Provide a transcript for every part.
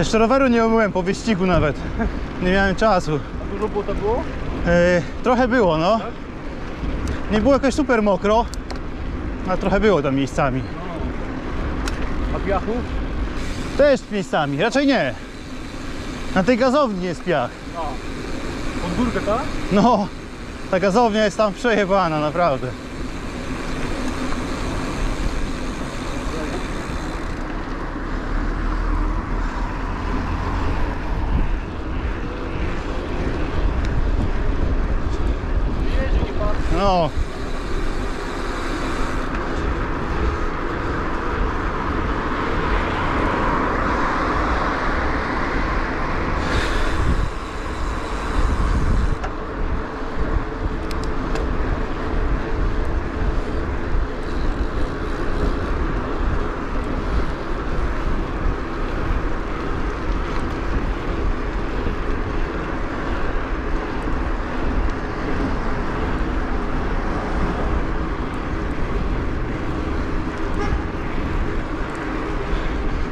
Jeszcze roweru nie umyłem po wyścigu nawet. Nie miałem czasu. A dużo błota było? E, trochę było, no. Nie było jakoś super mokro, ale trochę było tam miejscami. A piachu? Też miejscami, raczej nie. Na tej gazowni jest piach. No. Pod górkę, tak? No, ta gazownia jest tam przejebana, naprawdę. Jedzie, nie patrzy. No.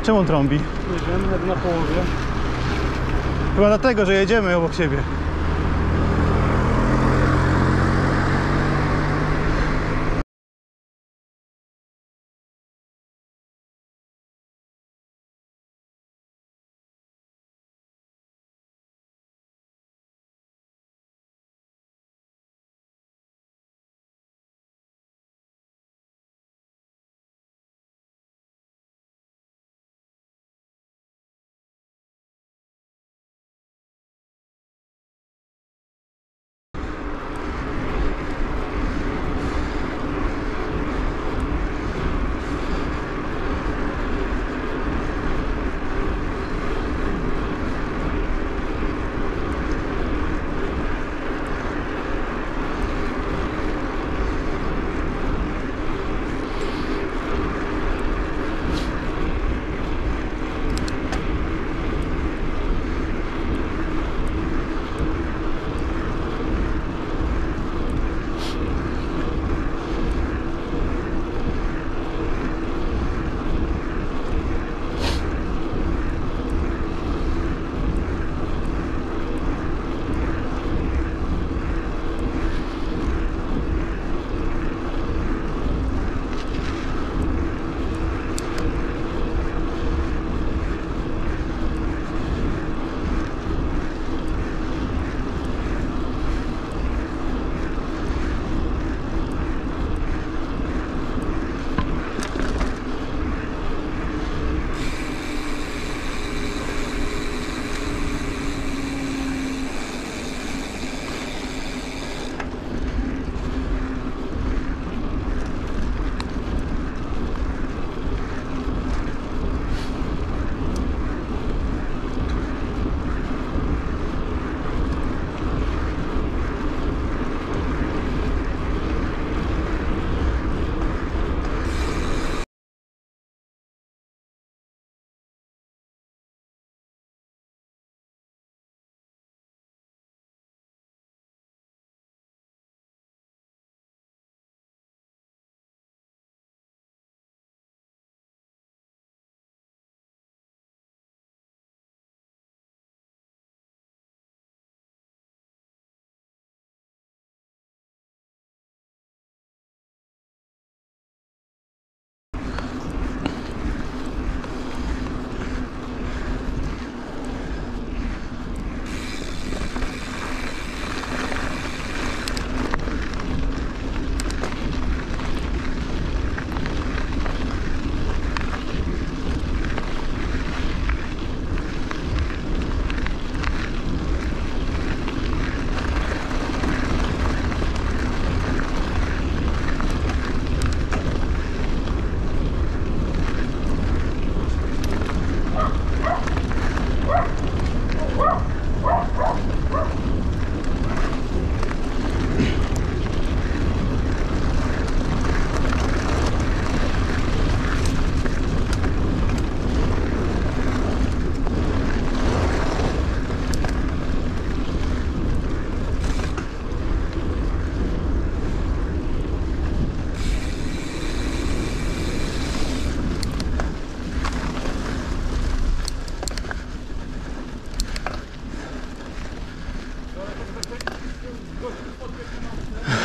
Czemu on trąbi? Nie wiem, jak na połowie. Chyba dlatego, że jedziemy obok siebie.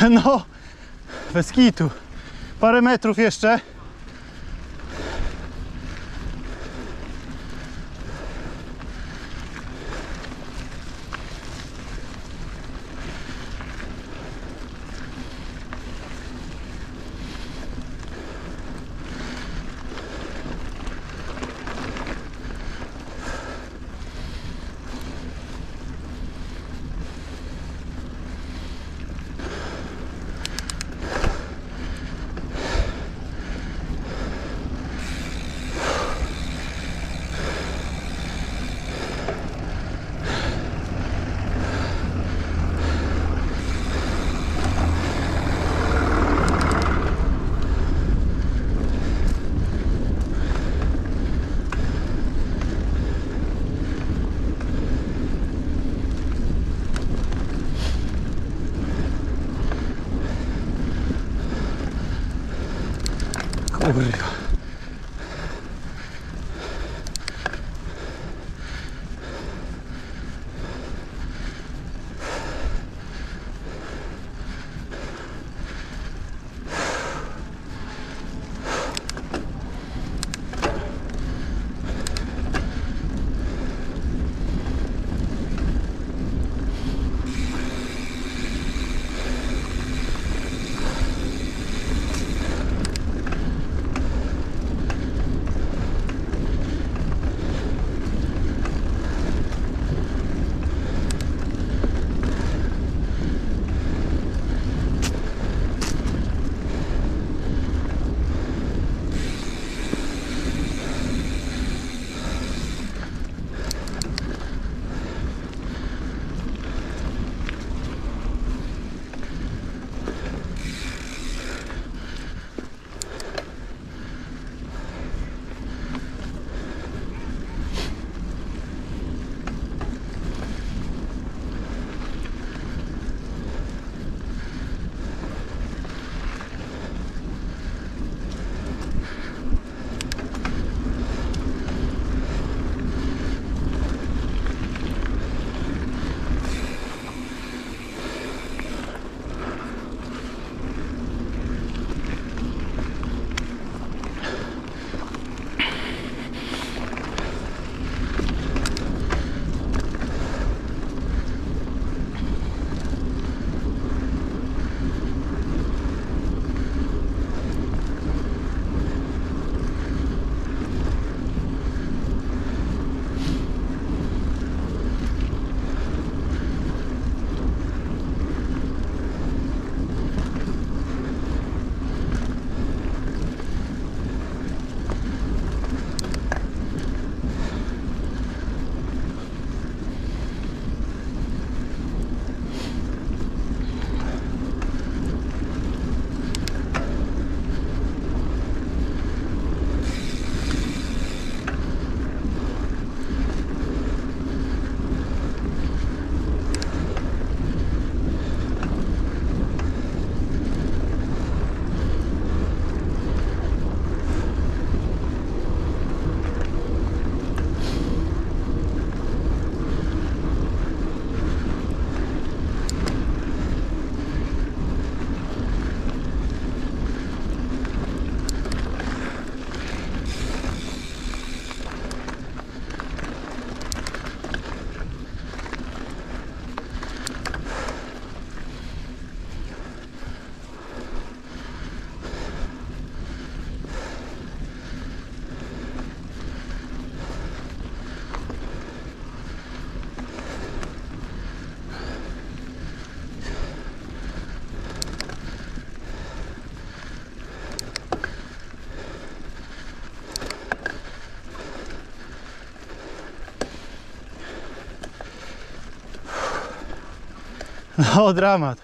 No, bez kitu. Parę metrów jeszcze. Aburrido. No, dramat.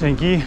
Dzięki.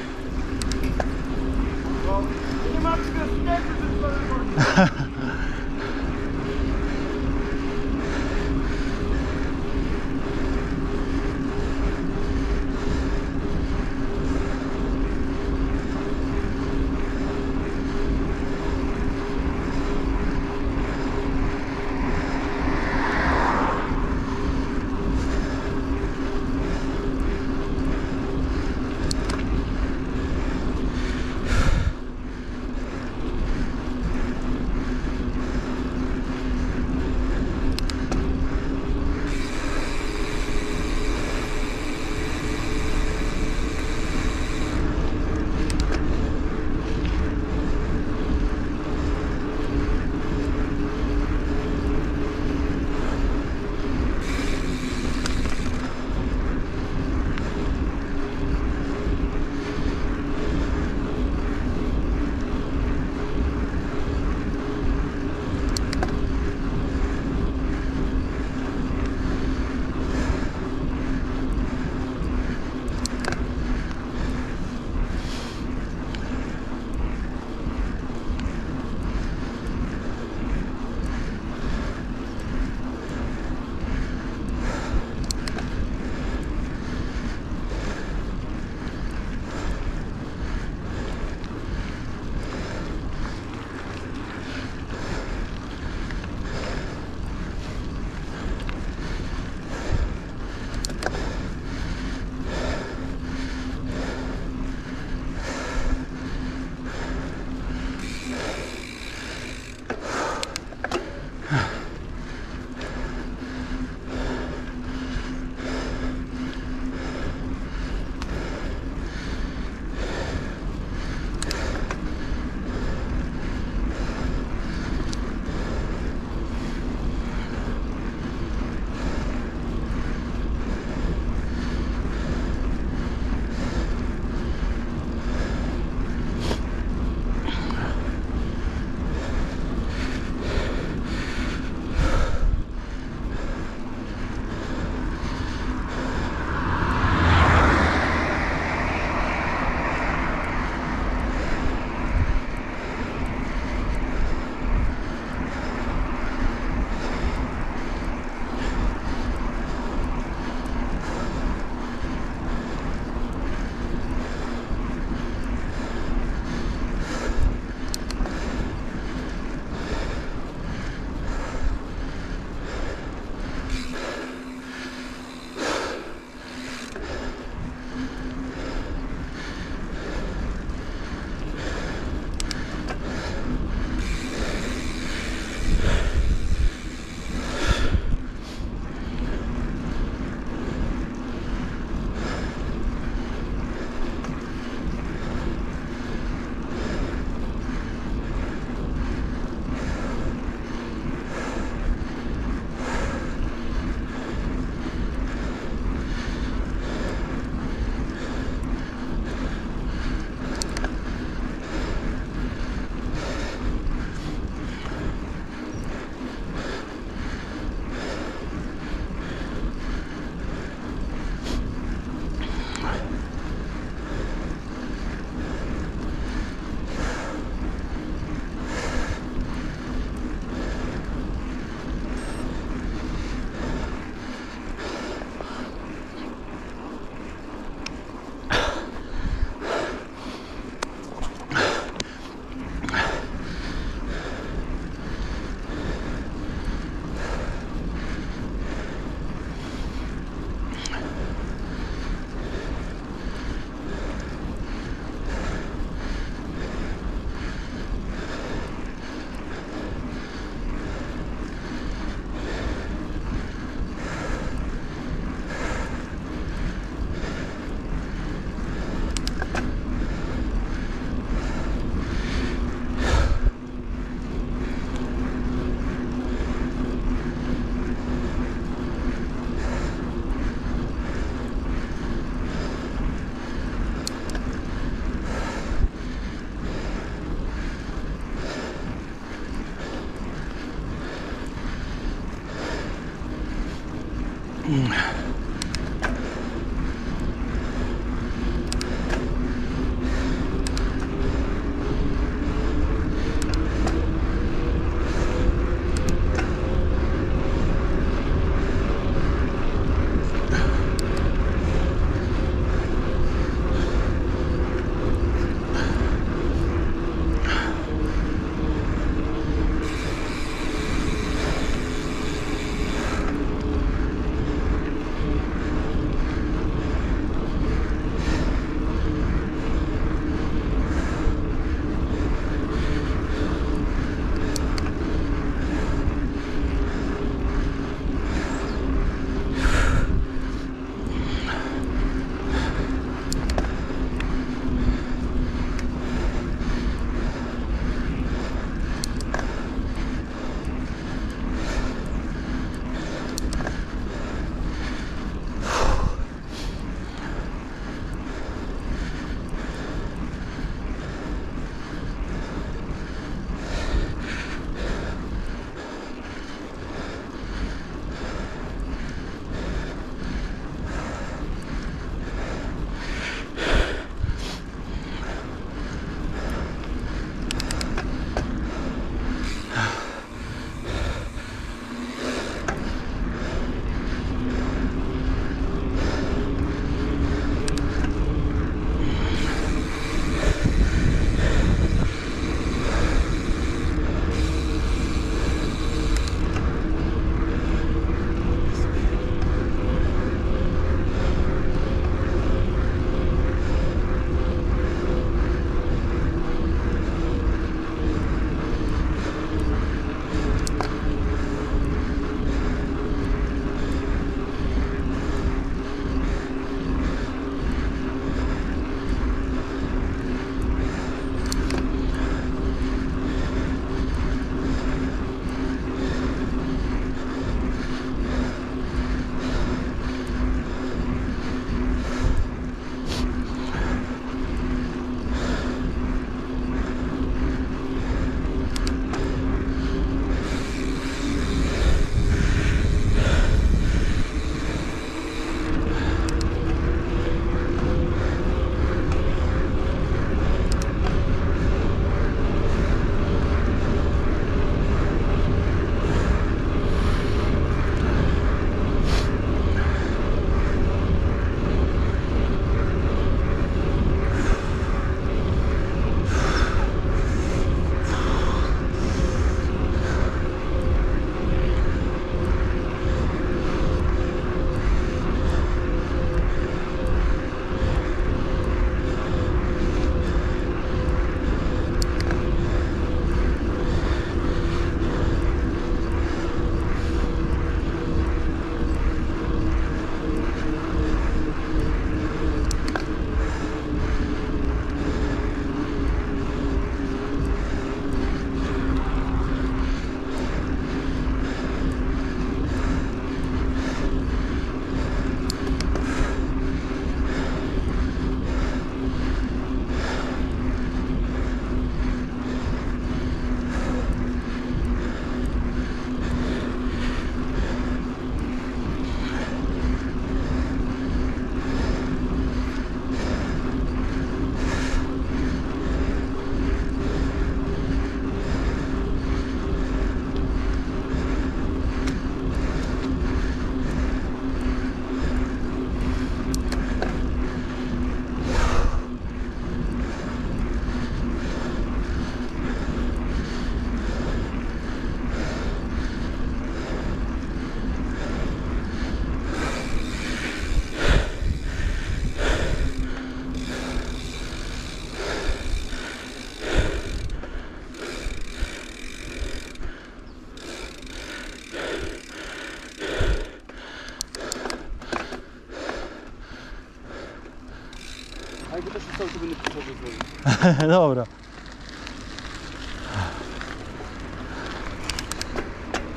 Dobra.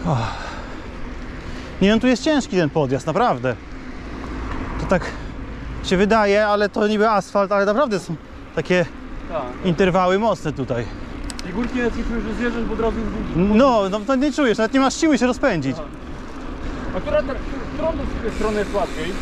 O. Nie wiem, tu jest ciężki ten podjazd, naprawdę. To tak się wydaje, ale to niby asfalt, ale naprawdę są takie Tak. interwały mocne tutaj. I górki nawet nie czujesz, że zjeżdżasz, bo razu jest. No, no to nie czujesz, nawet nie masz siły się rozpędzić. A która, którą z tej strony jest łatwiej?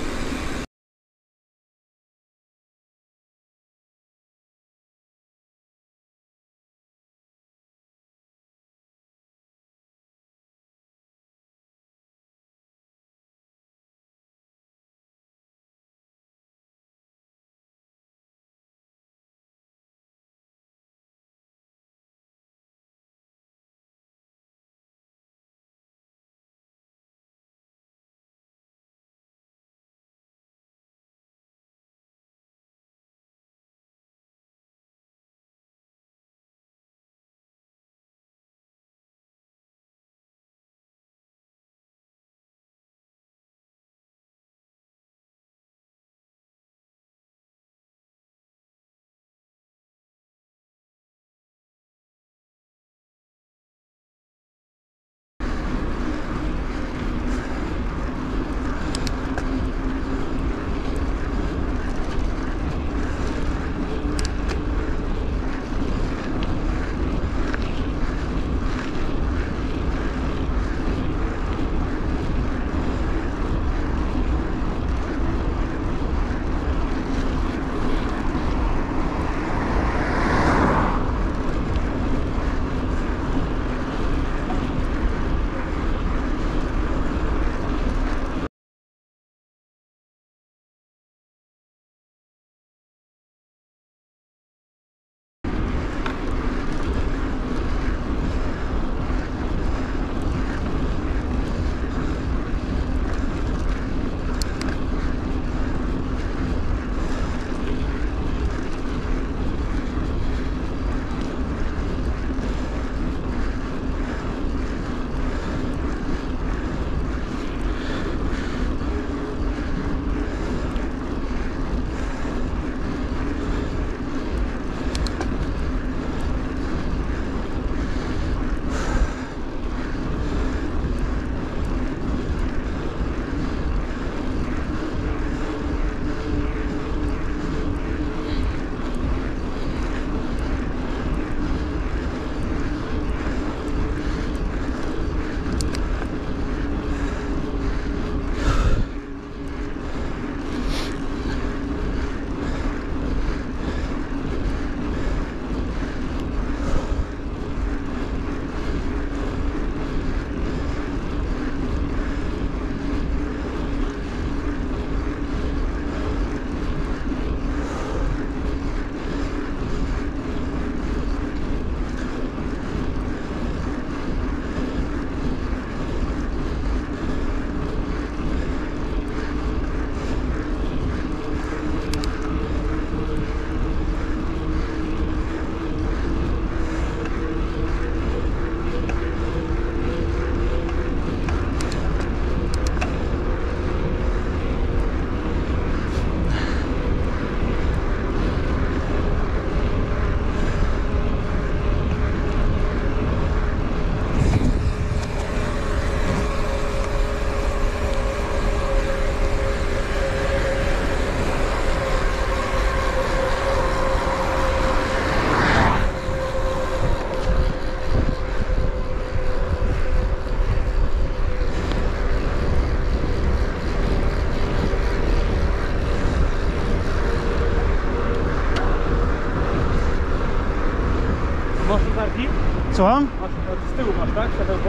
Słucham? Masz, z tyłu masz, tak? Światełko?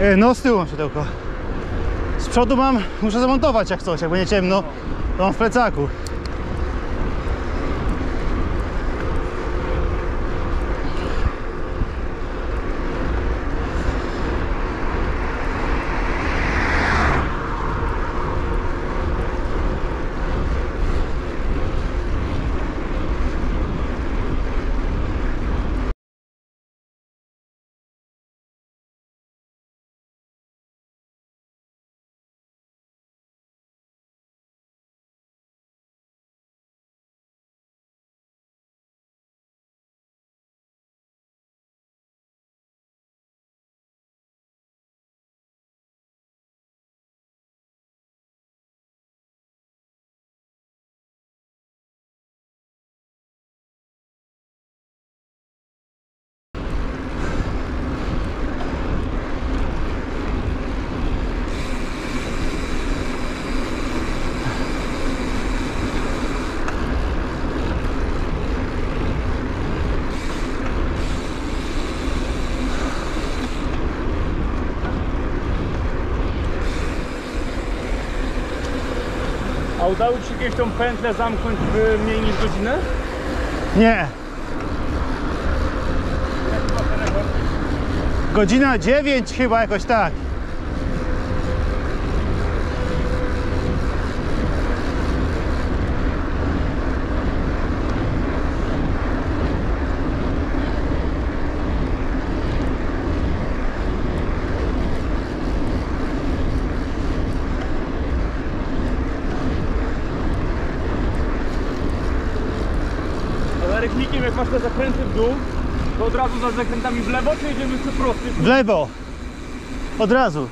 E, No, z tyłu mam światełko. Z przodu mam, muszę zamontować jak coś, jak będzie ciemno, to mam w plecaku. Udało Ci się kiedyś tą pętlę zamknąć w mniej niż godzinę? Nie. Godzina 9 chyba jakoś tak. Ale rychnikiem jak masz te zakręty w dół, to od razu za zakrętami w lewo, czy jedziemy jeszcze prosty? W lewo. Od razu.